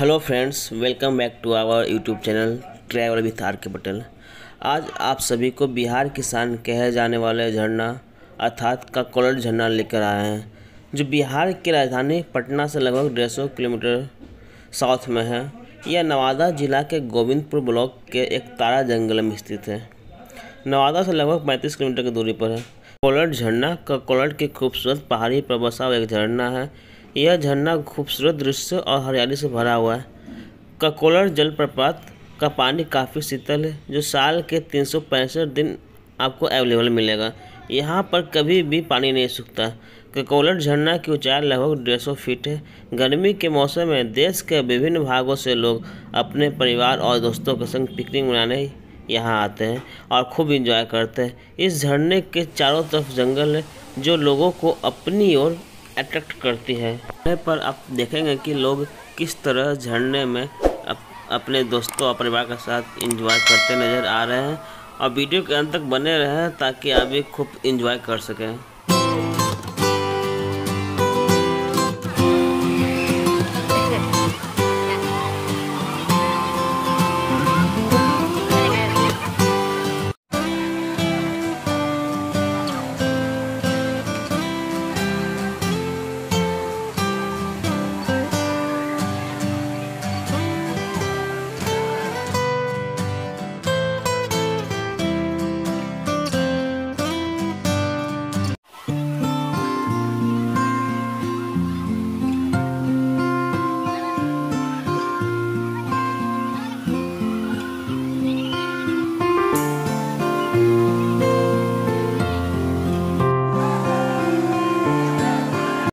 Hello friends welcome back to our YouTube channel travel with R K Patel आज आप सभी को बिहार किसान कहे जाने वाले झरना, अर्थात का कोलर झरना लेकर आए हैं, जो बिहार की राजधानी पटना से लगभग डेढ़ सौ किलोमीटर साउथ में है। यह नवादा जिला के गोविंदपुर ब्लॉक के एक तारा जंगल में स्थित है। नवादा से लगभग पैंतीस किलोमीटर की दूरी पर है। कोलर झरना का कोलर के खूबसूरत पहाड़ी पर बसा एक झरना है यह झरना खूबसूरत दृश्य और हरियाली से भरा हुआ है। ककोलर जलप्रपात का पानी काफ़ी शीतल है, जो साल के तीन सौ पैंसठ दिन आपको अवेलेबल मिलेगा। यहाँ पर कभी भी पानी नहीं सूखता। ककोलर झरना की ऊंचाई लगभग डेढ़ सौ फीट है। गर्मी के मौसम में देश के विभिन्न भागों से लोग अपने परिवार और दोस्तों के संग पिकनिक मनाने यहाँ आते हैं और खूब इंजॉय करते हैं। इस झरने के चारों तरफ़ जंगल है, जो लोगों को अपनी ओर अट्रैक्ट करती है। पर आप देखेंगे कि लोग किस तरह झरने में अप, अपने दोस्तों और परिवार के साथ इंजॉय करते नज़र आ रहे हैं और वीडियो के अंत तक बने रहें ताकि आप भी खूब इंजॉय कर सकें।